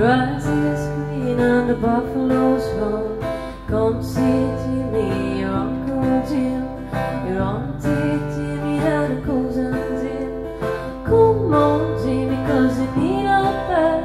grass is green and the buffaloes home. Come see Jimmy, your Uncle Jim, your Auntie Jimmy, and a cousin, Jim. Come on, Jimmy, cause you need a bed.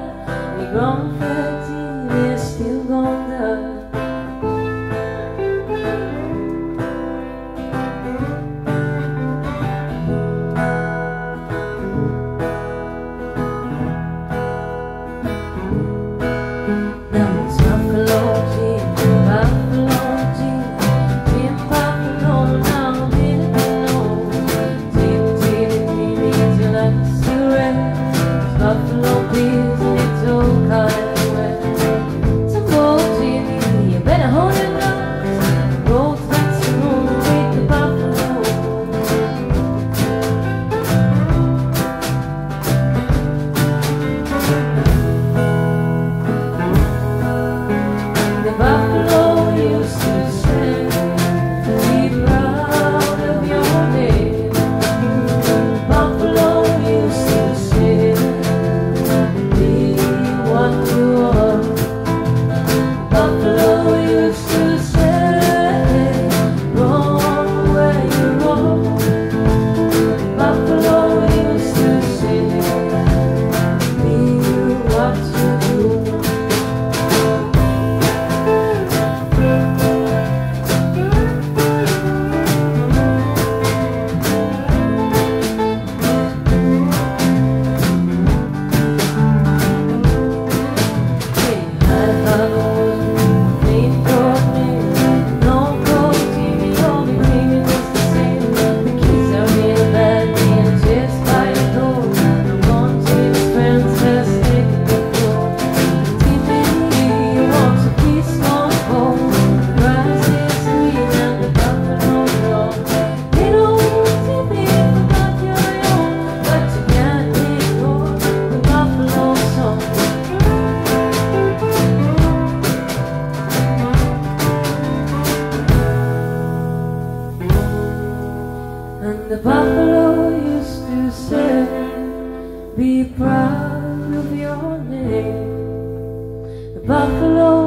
no to say, be proud of your name. The buffalo